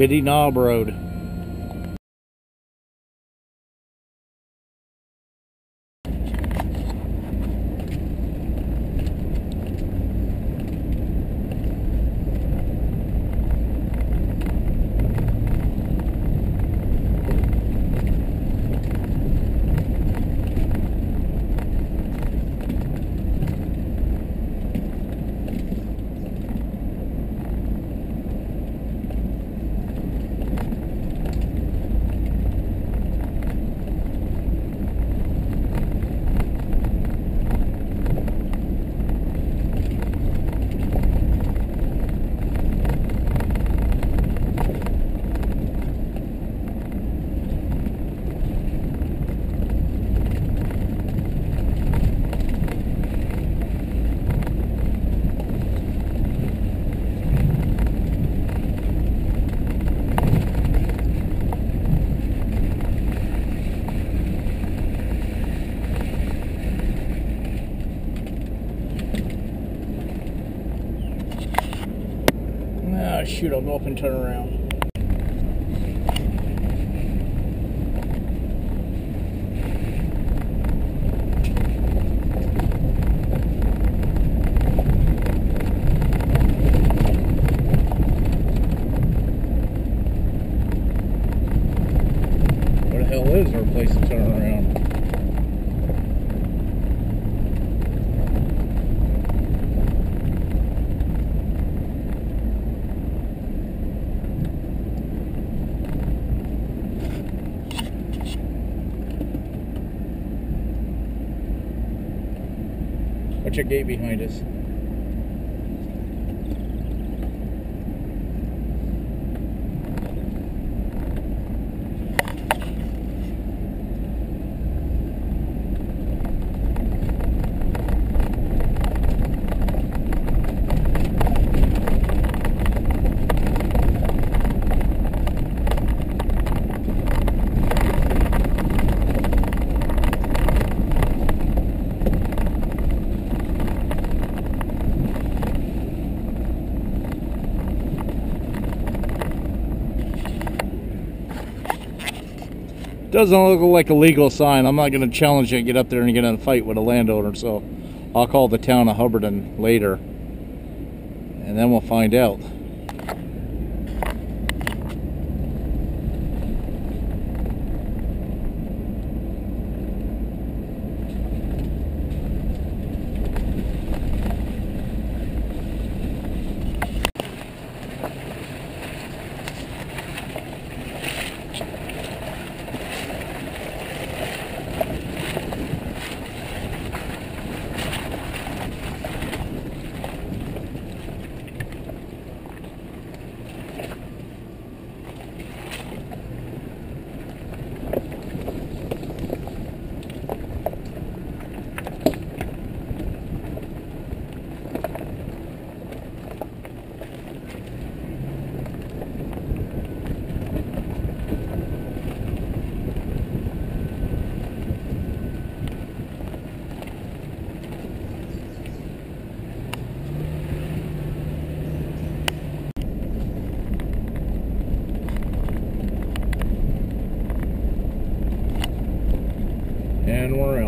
Biddy Knob Road. Shoot, I'll go up and turn around. Where the hell is our place to turn around? What's your gate behind us? Doesn't look like a legal sign. I'm not going to challenge you and get up there and get in a fight with a landowner, so I'll call the town of Hubbardton later. And then we'll find out. And we're